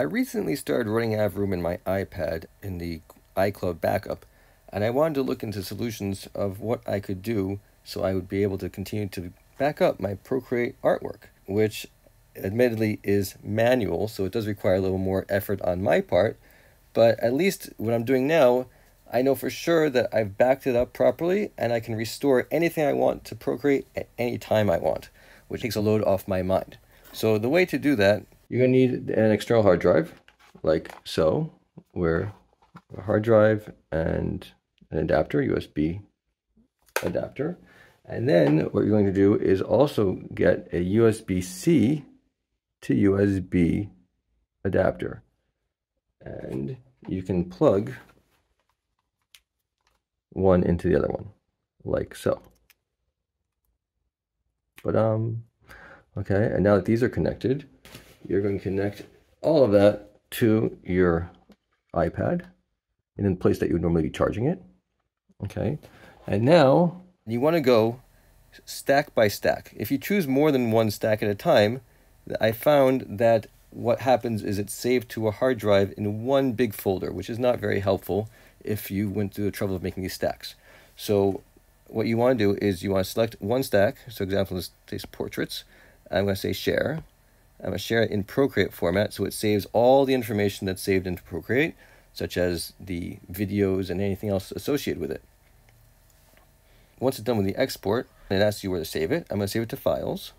I recently started running out of room in my iPad in the iCloud backup, and I wanted to look into solutions of what I could do so I would be able to continue to back up my Procreate artwork, which admittedly is manual, so it does require a little more effort on my part, but at least what I'm doing now, I know for sure that I've backed it up properly and I can restore anything I want to Procreate at any time I want, which takes a load off my mind. So the way to do that you're to need an external hard drive, like so, where a hard drive and an adapter, USB adapter. And then what you're going to do is also get a USB-C to USB adapter. And you can plug one into the other one, like so. But um, okay, and now that these are connected, you're going to connect all of that to your iPad in the place that you would normally be charging it. Okay. And now you want to go stack by stack. If you choose more than one stack at a time, I found that what happens is it's saved to a hard drive in one big folder, which is not very helpful if you went through the trouble of making these stacks. So what you want to do is you want to select one stack. So example is this portraits. I'm going to say share. I'm going to share it in Procreate format so it saves all the information that's saved into Procreate, such as the videos and anything else associated with it. Once it's done with the export, it asks you where to save it. I'm going to save it to files,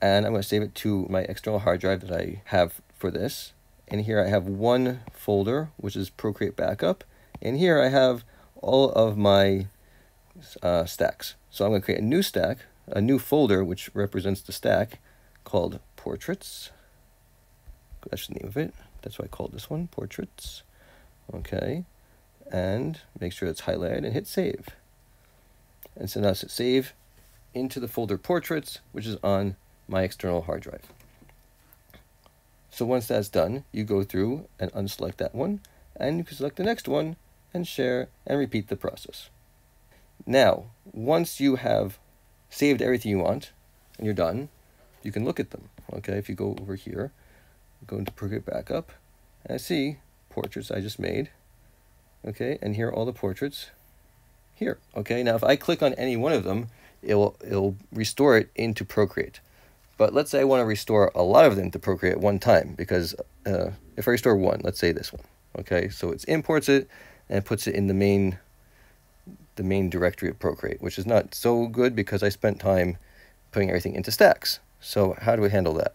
and I'm going to save it to my external hard drive that I have for this. And here I have one folder, which is Procreate Backup, and here I have all of my uh, stacks. So I'm going to create a new stack, a new folder, which represents the stack, called portraits. That's the name of it. That's why I called this one portraits. Okay. And make sure it's highlighted and hit save. And so now it's save into the folder portraits, which is on my external hard drive. So once that's done, you go through and unselect that one, and you can select the next one and share and repeat the process. Now, once you have saved everything you want and you're done, you can look at them. Okay, if you go over here, go into Procreate Backup, and I see portraits I just made. Okay, and here are all the portraits here. Okay, now if I click on any one of them, it'll, it'll restore it into Procreate. But let's say I want to restore a lot of them to Procreate at one time, because uh, if I restore one, let's say this one, okay, so it imports it and puts it in the main the main directory of Procreate, which is not so good because I spent time putting everything into stacks. So how do we handle that?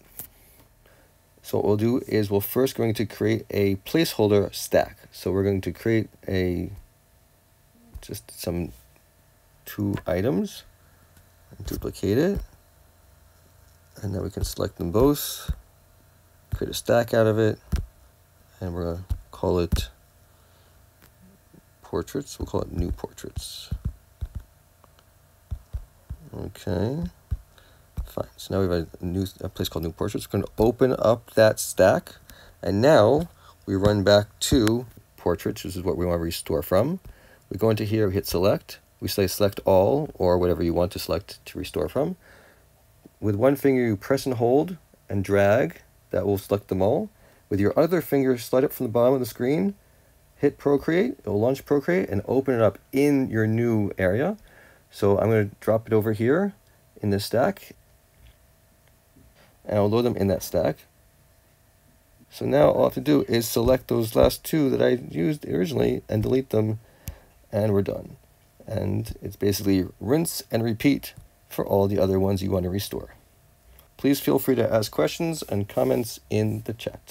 So what we'll do is we're first going to create a placeholder stack. So we're going to create a just some two items, and duplicate it, and then we can select them both, create a stack out of it, and we're to call it portraits. We'll call it new portraits. Okay. Fine. So now we have a new a place called New Portraits. We're going to open up that stack. And now we run back to Portraits. This is what we want to restore from. We go into here, we hit Select. We say Select All or whatever you want to select to restore from. With one finger, you press and hold and drag. That will select them all. With your other finger, slide up from the bottom of the screen. Hit Procreate. It will launch Procreate and open it up in your new area. So I'm going to drop it over here in this stack and I'll load them in that stack. So now all I have to do is select those last two that I used originally and delete them and we're done. And it's basically rinse and repeat for all the other ones you want to restore. Please feel free to ask questions and comments in the chat.